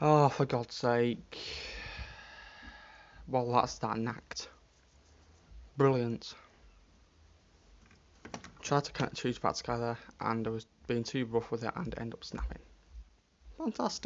Oh, for God's sake. Well, that's that knacked. Brilliant. Tried to connect two back together and I was being too rough with it and end up snapping. Fantastic.